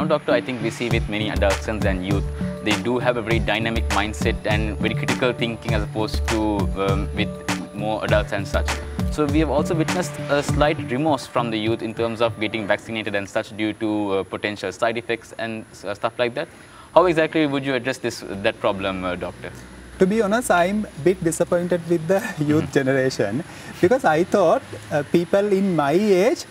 Now, doctor, I think we see with many adolescents and youth, they do have a very dynamic mindset and very critical thinking as opposed to um, with more adults and such. So we have also witnessed a slight remorse from the youth in terms of getting vaccinated and such due to uh, potential side effects and uh, stuff like that. How exactly would you address this that problem, uh, doctor? To be honest, I'm a bit disappointed with the youth mm -hmm. generation because I thought uh, people in my age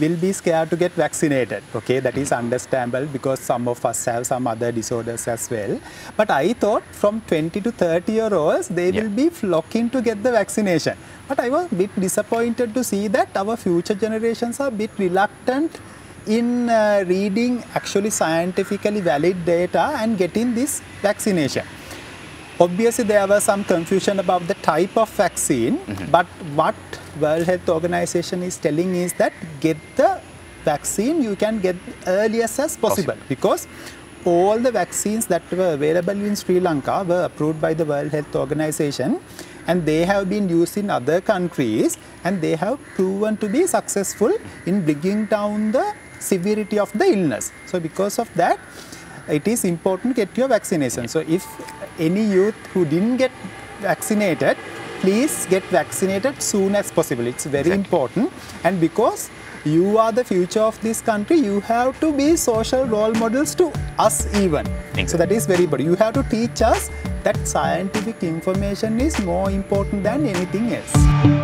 will be scared to get vaccinated. Okay, that is understandable because some of us have some other disorders as well. But I thought from 20 to 30 year olds, they yeah. will be flocking to get the vaccination. But I was a bit disappointed to see that our future generations are a bit reluctant in uh, reading actually scientifically valid data and getting this vaccination. Obviously, there was some confusion about the type of vaccine, mm -hmm. but what World Health Organization is telling is that get the vaccine you can get earliest as possible, possible. because all the vaccines that were available in Sri Lanka were approved by the World Health Organization and they have been used in other countries and they have proven to be successful in bringing down the severity of the illness. So because of that, it is important to get your vaccination. So if any youth who didn't get vaccinated, please get vaccinated soon as possible. It's very exactly. important. And because you are the future of this country, you have to be social role models to us even. Exactly. So that is very important. You have to teach us that scientific information is more important than anything else.